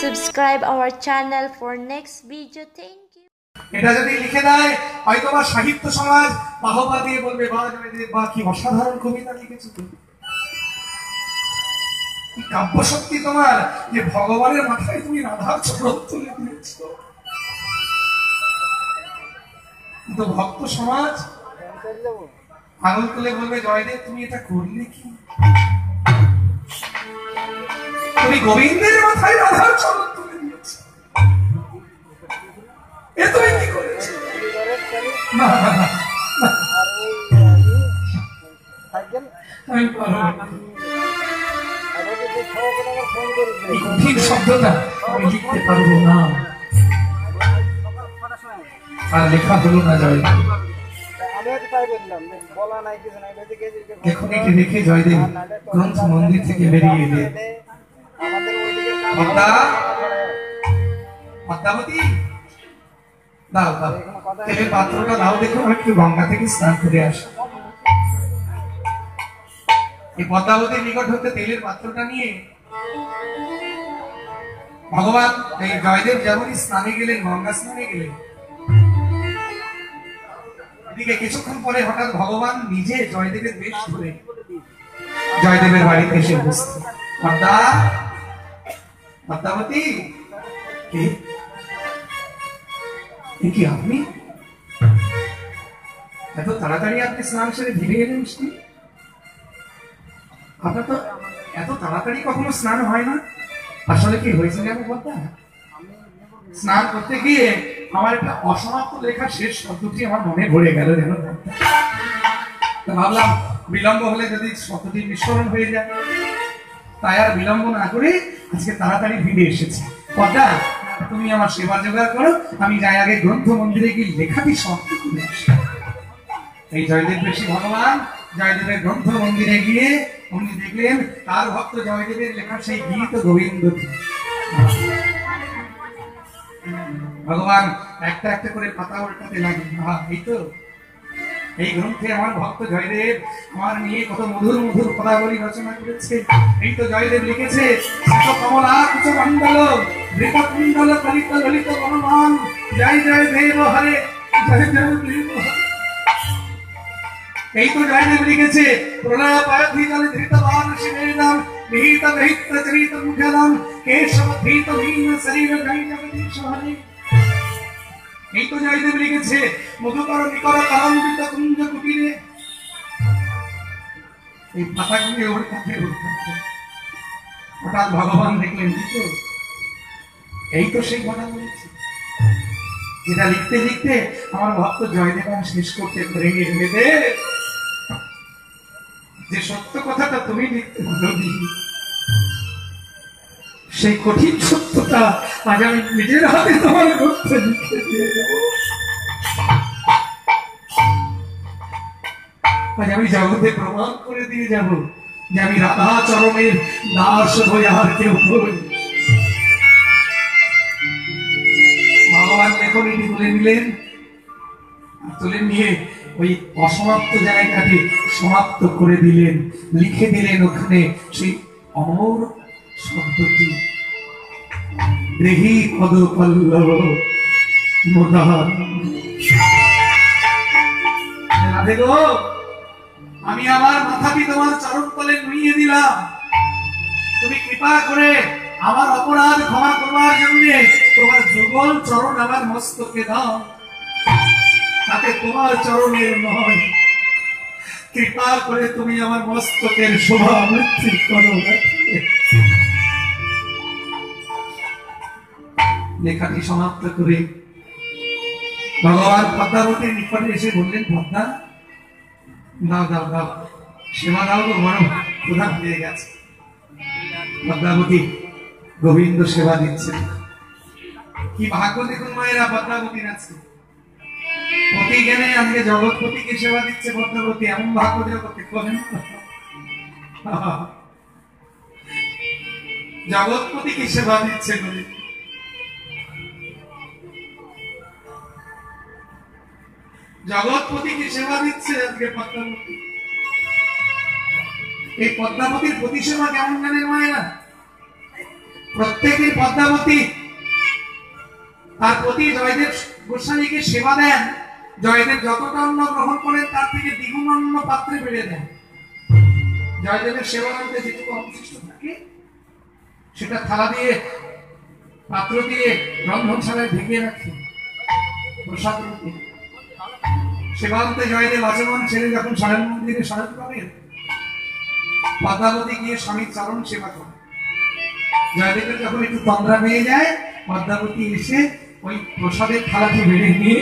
subscribe our channel for next video. Thank you. এটা যদি লিখে দেয়, হয়তো বা সাহিত্য সমাজ বাহবা দিয়ে বলবে, বা কি অসাধারণ কবিতা লিখেছো তুমি কি কাব্য শক্তি তোমার যে ভগবানের মাথায় তুমি রাধার চরণ তুলে দিয়েছ কিন্তু ভক্ত সমাজ আঙুল তুলে বলবে, জয়দেব, তুমি এটা করলে কি তুমি গোবিন্দের মাথায় রাধার চরণ তুলে দিয়েছ। এ তুমি কি করেছ? না এখন এটি রেখে জয়দেব গ্রন্থ মন্দির থেকে বেরিয়ে এলেন ভগবান এই জয়দেব যেমনই স্নানে গেলেন, গঙ্গা স্নানে গেলেন, এদিকে কিছুক্ষণ পরে হঠাৎ ভগবান নিজে জয়দেবের বেশ ধরে জয়দেবের বাড়িতে এসে উপস্থিত। পদ্মা পদ্মাবতী কি? আপনি? এত তাড়াতাড়ি আপনি স্নান সেরে ফিরে এলেন শ্রী আপনার তো এত তাড়াতাড়ি কখনো স্নান হয় না। আসলে কি হয়েছে জানো বলতে? স্নান করতে গিয়ে আমার একটা অসমাপ্ত লেখা শেষ শব্দটি আমার মনে ভরে গেল যেন ভাবলাম, বিলম্ব হলে যদি শব্দটি বিস্মরণ হয়ে যায়, তাই আর বিলম্ব না করে আজকে তাড়াতাড়ি ফিরে এসেছি। পদ্মা, তুমি আমার সেবা জোগাড় করো, আমি যাই আগে গ্রন্থ মন্দিরে গিয়ে লেখাটি সমাপ্ত করে এই জয়দেব ঋষি ভগবান, জয়দেবের গ্রন্থ মন্দিরে গিয়ে উনি দেখলেন, তার ভক্ত জয়দেবের লেখা সেই গীত গোবিন্দ ভগবান, একটা একটা করে পাতা উল্টাতে হা এই তো। এই গ্রন্থে আমার ভক্ত জয়দেব, আমার নিয়ে কত মধুর মধুর পদাবলী রচনা করেছে। এই তো জয়দেব লিখেছে মণ্ডল বৃত কলিত ললিত জয় জয় দেব হরে, জয় দেব এই তো জয়দেব লিখেছে নাম, নিহিত দহিত চরিত মুখলাম কেশব ধৃত শরীর জয় জগদীশ হরে। এই তো জয়দেব মধুকর কুঞ্জ কুটিরে। এই পাতাগুলি ওর কাছে হঠাৎ ভগবান দেখলেন তো? এই তো সেই কথা বলেছে। যেটা লিখতে লিখতে আমার ভক্ত জয়দেবান শেষ করতে পেরে যে সত্য কথাটা তুমি লিখতে পারোনি সেই কঠিন সত্যটা আজ আমি নিজের হাতে তোমার করতে লিখে দিয়ে দেবো। আজ আমি জগতে প্রমাণ করে দিয়ে যাব যে আমি রাধা চরণের দাস হয়ে আর কেউ হই ভগবান দেখুন এটি তুলে নিলেন। তুলে নিয়ে ওই অসমাপ্ত জায়গাটি সমাপ্ত করে দিলেন, লিখে দিলেন ওখানে সেই অমর শব্দটি। দেহি পদ গো, আমি আমার মাথাটি তোমার চরণ তলে নুইয়ে দিলাম। তুমি কৃপা করে আমার অপরাধ ক্ষমা করবার জন্য তোমার যুগল চরণ আমার মস্তকে দাও। তাতে তোমার চরণের নয় কৃপা করে তুমি আমার মস্তকের শোভা বৃদ্ধি করো। লেখাটি সমাপ্ত করে। ভগবান পদ্মাবতীর নিকটে এসে বললেন, পদ্মা, দাও দাও দাও। সেবা দাও তো বড় ক্ষুধা হয়ে গেছে। পদ্মাবতী গোবিন্দ সেবা দিচ্ছে কি ভাগ্য দেখুন মায়েরা, পদ্মাবতীর আছে পতি গেলে আজকে জগৎপতিকে সেবা দিচ্ছে পদ্মাবতী, এমন ভাগ্য জগতে করেন জগৎপতিকে সেবা দিচ্ছে বলে। জগৎপতিকে সেবা দিচ্ছে আজকে পদ্মাবতী। এই পদ্মাবতীর প্রতি সেবা কেমন জানেন মায়েরা? প্রত্যেকদিন পদ্মাবতী। তার প্রতি জয়দেব গোস্বামীকে সেবা দেন। জয়দেব যতটা অন্ন গ্রহণ করেন, তার থেকে দ্বিগুণ অন্ন পাত্রে বেড়ে দেন। জয়দেবের সেবা করতে যেটুকু অবশিষ্ট থাকে, সেটা থালা দিয়ে, পাত্র দিয়ে, রন্ধনশালায় ঢেকে রাখে। প্রসাদ রূপে। সেবান্তে জয়দেব আচরণ ছেড়ে যখন স্বয়ং মন্দিরে শরৎ করেন পদ্মাবতী গিয়ে স্বামীর চরণ সেবা করে। জয়দেবের যখন একটু তন্দ্রা পেয়ে যায় পদ্মাবতী এসে ওই প্রসাদের থালাটি বেড়ে নিয়ে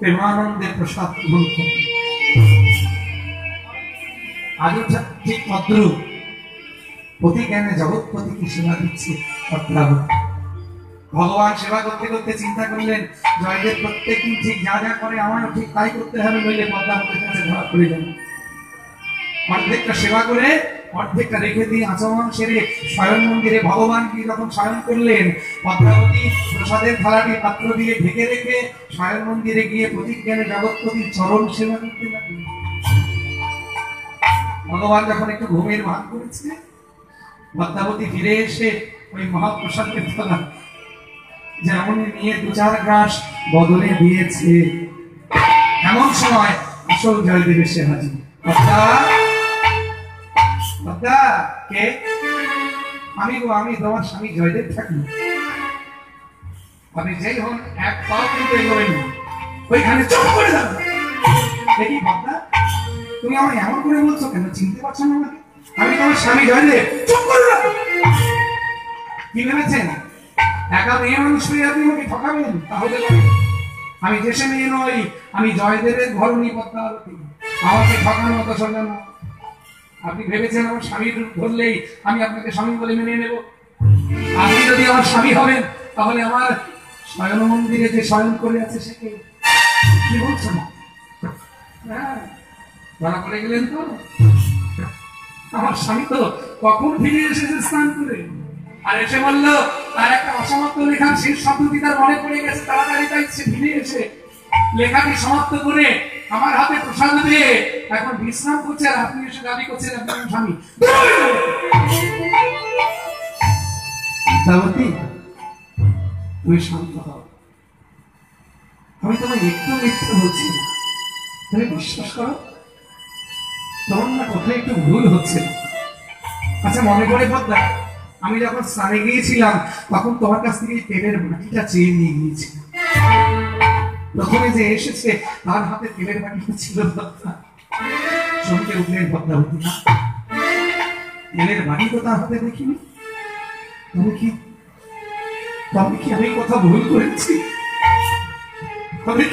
প্রেমানন্দের প্রসাদ গ্রহণ করে। আজও ঠিক তদ্রুপ প্রতি জ্ঞানে জগৎপতিকে সেবা দিচ্ছে পদ্মাবতী ভগবান সেবা করতে করতে চিন্তা করলেন, জয়দেব প্রত্যেকদিন ঠিক যা যা করে আমারও ঠিক তাই করতে হবে নইলে পদ্মাবতীর কাছে ধরা পড়ে যাবে। অর্ধেকটা সেবা করে, অর্ধেকটা রেখে দিয়ে সেরে স্বয়ং মন্দিরে ভগবান কি স্বয়ং করলেন, পদ্মাবতী প্রসাদের থালাটি পাত্র দিয়ে ঢেকে রেখে স্বয়ং মন্দিরে গিয়ে প্রতিজ্ঞানে জগৎপতির চরণ সেবা করতে লাগলেন। ভগবান যখন একটু ঘুমের ভাগ করেছে পদ্মাবতী ফিরে এসে ওই মহাপ্রসাদের থালা যেমন নিয়ে দু চার গ্রাস, বদলে দিয়েছে। এমন সময় আসল জয়দেব এসে হাজির। কে? আমি গো আমি, তোমার স্বামী জয়দেব থাকি। যেই হন, এক পাও কিন্তু ওইখানে চুপ করে যান। দেখি তুমি আমার এমন করে বলছো কেন? চিনতে পারছ না আমাকে? আমি তোমার স্বামী জয়দেব। চুপ করে রাখো কি ভেবেছেন? একা মেয়ে মানুষ হয়ে আপনি আমাকে ঠকাবেন? তাহলে। আমি দেশে মেয়ে নই, আমি জয়দেবের ঘরণী পদ্মাবতী আমাকে ঠকানোর মতো সাজানো আপনি ভেবেছেন আমার স্বামীর ধরলেই আমি আপনাকে স্বামী বলে মেনে নেব? আপনি যদি আমার স্বামী হবেন, তাহলে আমার শয়ন মন্দিরে যে শয়ন করে আছে সে কে? কি বলছো না হ্যাঁ ধরা পড়ে গেলেন তো? আমার স্বামী তো কখন ফিরে এসেছে স্নান করে? আর এসে বলল তার একটা অসমাপ্ত লেখার শেষ শব্দটি তার মনে পড়ে গেছে, তাড়াতাড়ি এসে লেখাটি সমাপ্ত করে আমার হাতে প্রসাদ দিয়ে এখন বিশ্রাম করছে আর আপনি এসে দাবি করছেন, আপনি আমার স্বামী? শান্ত আমি তোমায় একটু মিথ্যে বলছি তুমি বিশ্বাস করো? তোমার না কোথায় একটু ভুল হচ্ছে। আচ্ছা মনে করে পদ্মা। আমি যখন স্নানে গিয়েছিলাম, তখন তোমার কাছ থেকে তেলের বাটিটা চেয়ে নিয়ে গিয়েছিলাম। যে এসেছে, তার হাতে তেলের বাটিটা ছিল কথা ভুল করেছি? তবে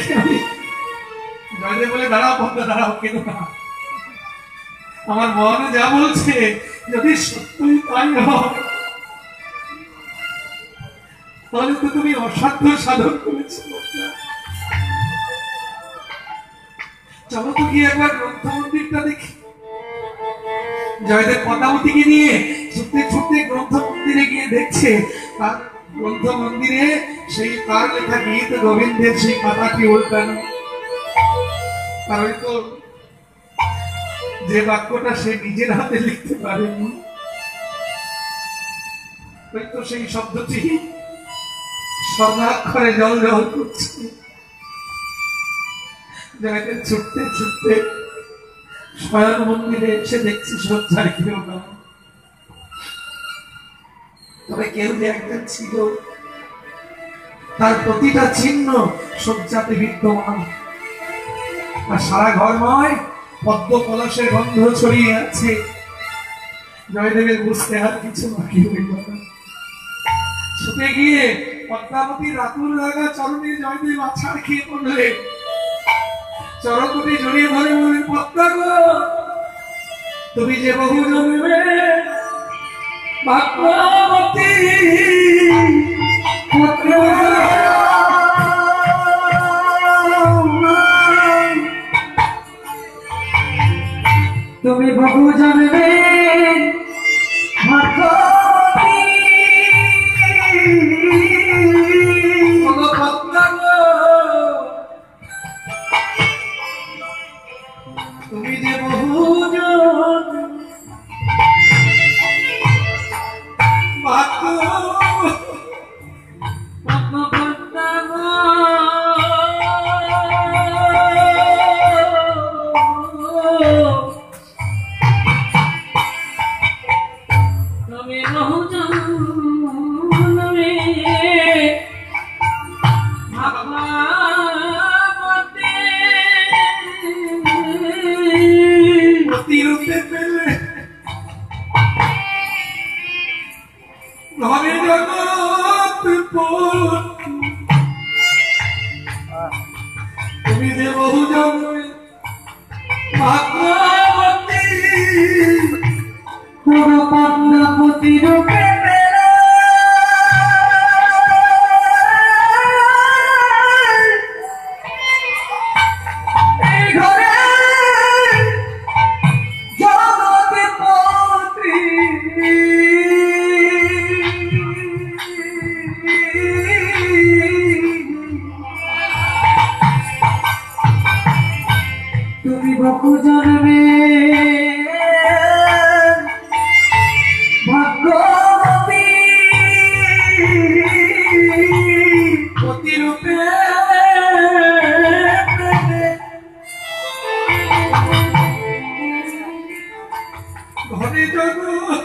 বলে দাঁড়াও কেন আমার মন যা বলছে, যদি সত্যই তাই হয় তাহলে তো তুমি অসাধ্য সাধন করেছ চলো তো কি একবার গ্রন্থ মন্দিরটা দেখি। জয়দেব পদাবতীকে নিয়ে ছুটতে ছুটতে গ্রন্থ মন্দিরে গিয়ে দেখছে, তার গ্রন্থ মন্দিরে সেই তার লেখা গীত গোবিন্দের সেই পাতাটি উল্টানো। আর ওই তো যে বাক্যটা সে নিজের হাতে লিখতে পারেনি, ওই তো সেই শব্দটি। স্বর্ণাক্ষরে জল জল করছে ছুটতে ছুটতে স্বয়ং মন্দিরে এসে দেখছি সজ্জার কেউ না তবে কেউ যে একজন ছিল, তার প্রতিটা চিহ্ন সজ্জাতে বিদ্যমান আর সারা ঘরময় পদ্ম কলসের গন্ধ ছড়িয়ে আছে। জয়দেবের বুঝতে আর কিছু বাকি রইল না। ছুটে গিয়ে পদ্মাবতী রাতুর লাগা চরণে জয়দেব আছাড় খেয়ে পড়লে চরকুটি জড়িয়ে ধরে বলে পদ্মা গো তুমি যে বহু জন্মে ভাগ্যবতী তুমি বহু জন্মে ভাগ্যবতী। 你的歌。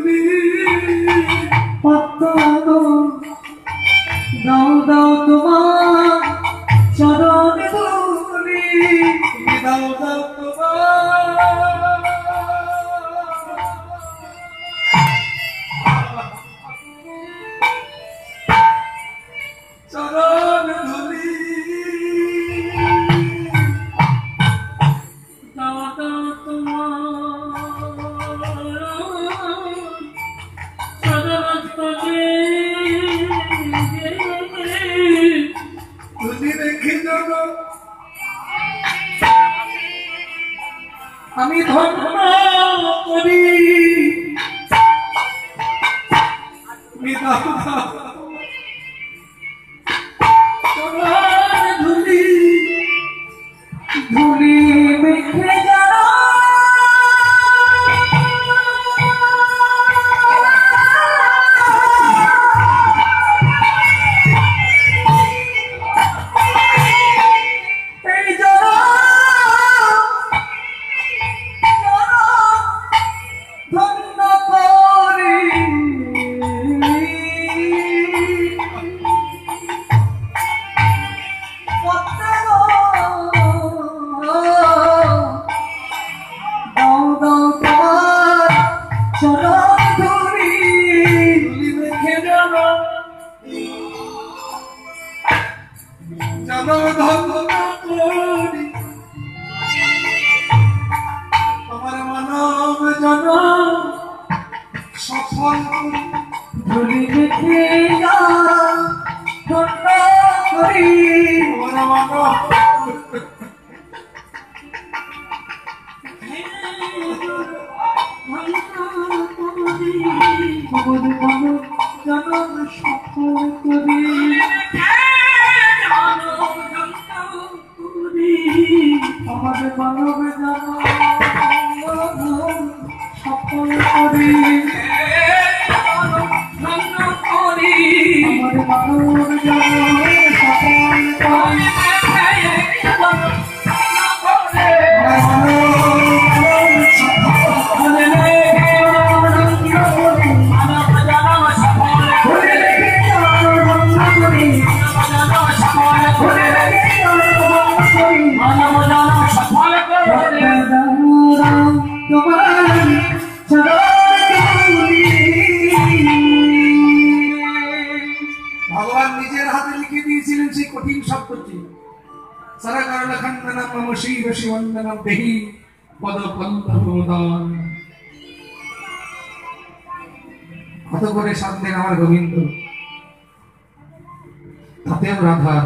So I'm gonna the it. করে শান্তেন আমার গোবিন্দ। তাতেও রাধার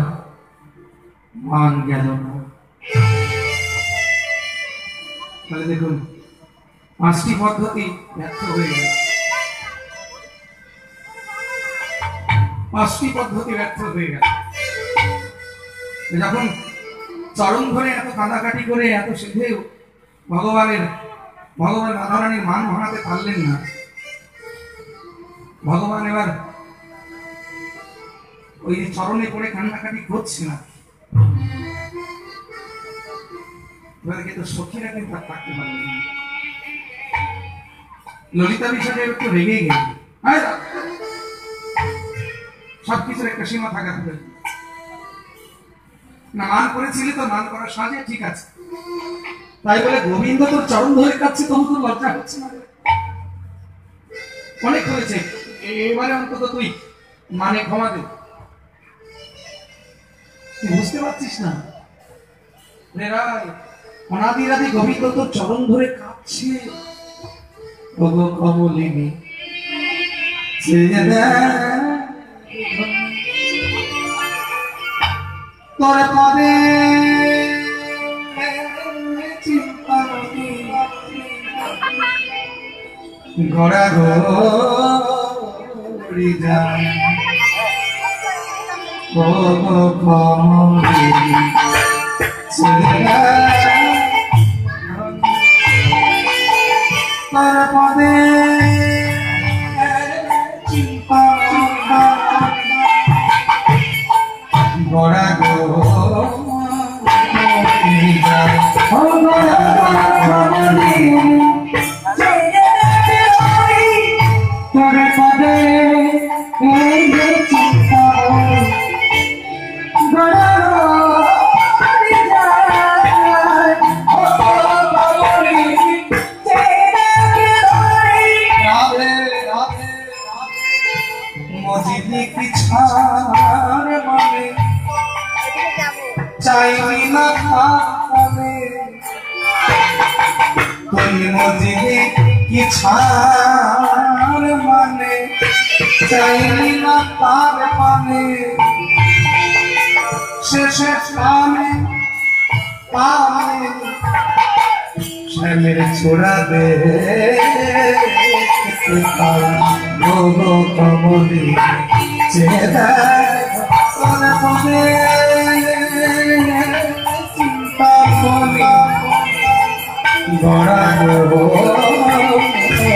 মান গেল তাহলে দেখুন, পাঁচটি পদ্ধতি ব্যর্থ হয়ে গেল। পাঁচটি পদ্ধতি ব্যর্থ হয়ে গেল। যখন চরণ ধরে এত কাঁদাকাটি করে এত সেধেও ভগবানের ভগবান রাধারানীর মান ভাঙাতে পারলেন না ভগবান এবার ওই চরণে পড়ে কান্নাকাটি করছে না। এবার কিন্তু সখীরা কিন্তু আর থাকতে না। ললিতা বিষয়ে একটু রেগে গেল। হ্যাঁ সবকিছুর একটা সীমা থাকা না, মান করেছিলি তো, মান করার সাজে ঠিক আছে। তাই বলে গোবিন্দ তোর চরণ ধরে কাছে তখন তোর লজ্জা হচ্ছে না? অনেক হয়েছে। এবারে অন্তত তুই মানে ক্ষমা দে। বুঝতে পারছিস না? রে রায়, অনাদি রাধি গোবিন্দ তোর চরণ ধরে কাঁদছে ওগো কমলিনী তোর পদে গড়া গড়ি কমলি পদে চাইনি না খানে তুই মজিদি মানে? চাইনি না তার মানে শেষে পানে পানে। শ্যামের ছোড়া দে কমলি চেহারা গড়া গো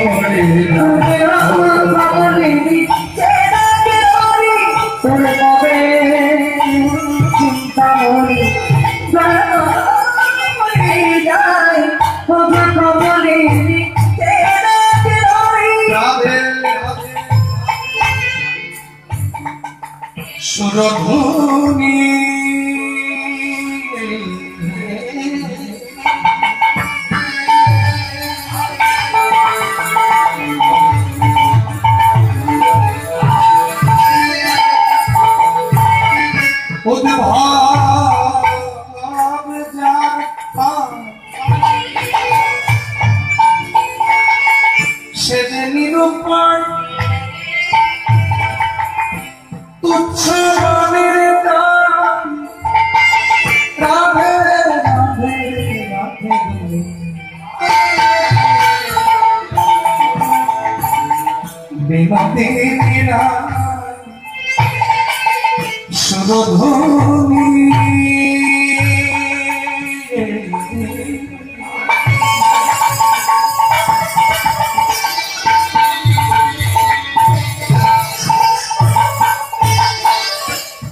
রাধে নিরূপণ তুচ্ছ মনের দান রাধে রাধে রাধে বিমতি সুরধনি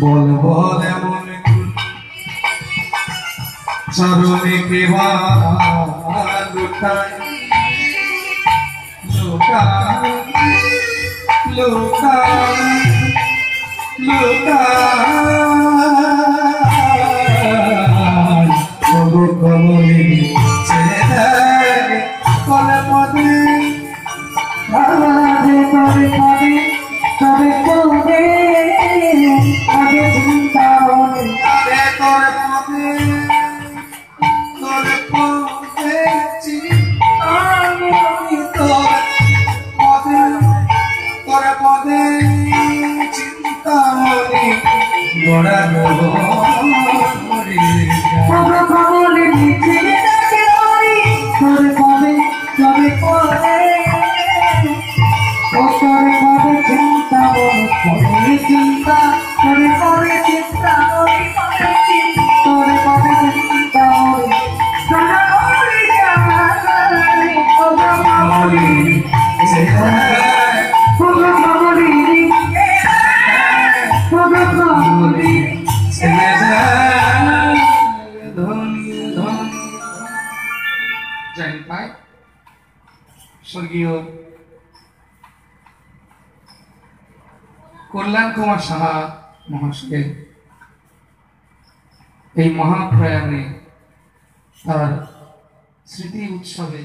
বলব এমন চরণে কেবা লুটায় লুটায় লুটায় লুটায় sore, sore cinta, sore cinta, sore sore cinta, Saha মহাশকে এই মহাপ্রয়াণে তার স্মৃতি উৎসবে